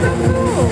so cool.